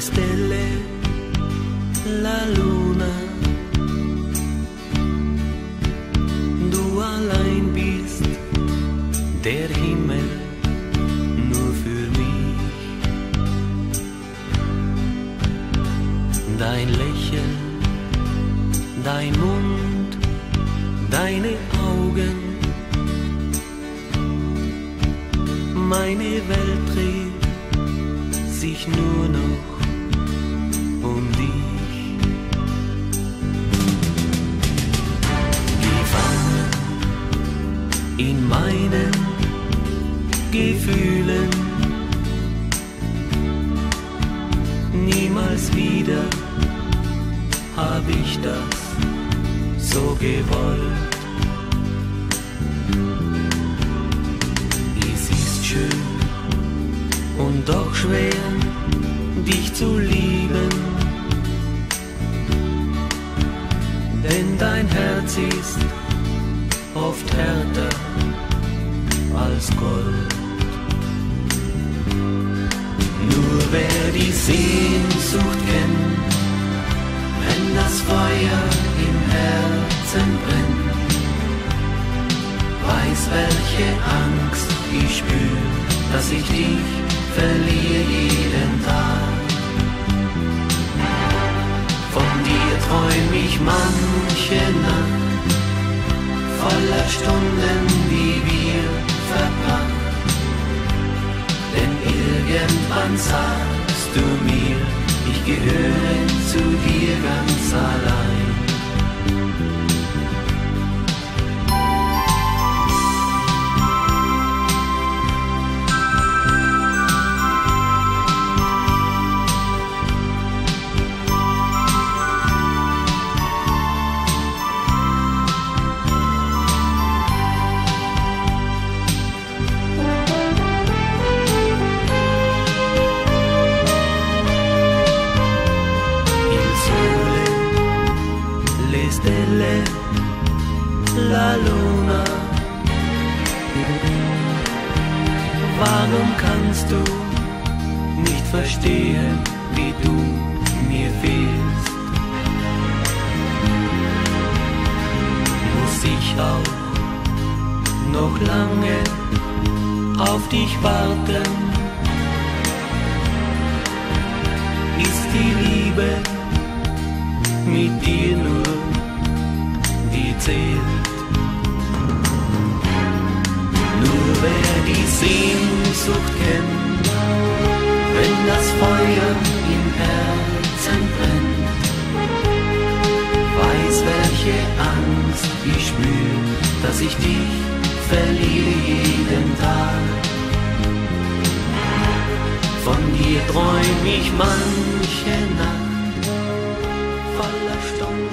stelle, la luna. Du allein bist der Himmel nur für mich. Dein Lächeln, dein Mund, deine Augen. Meine Welt nur noch um dich. Gefangen in meinen Gefühlen. Niemals wieder hab ich das so gewollt. Doch schwer, dich zu lieben. Denn dein Herz ist oft härter als Gold. Nur wer die Sehnsucht kennt, wenn das Feuer im Herzen brennt, weiß welche Angst träum ich manche Nacht, voller Stunden, die wir verbracht. Denn irgendwann sagst du mir, ich gehöre zu dir ganz allein. Luna. Warum kannst du nicht verstehen, wie du mir fehlst? Muss ich auch noch lange auf dich warten? ist die Liebe mit dir nur, die zählt. Wer die Sehnsucht kennt, wenn das Feuer im Herzen brennt, weiß welche Angst ich spür, dass ich dich verliere jeden Tag. Von dir träum ich manche Nacht voller Stunden.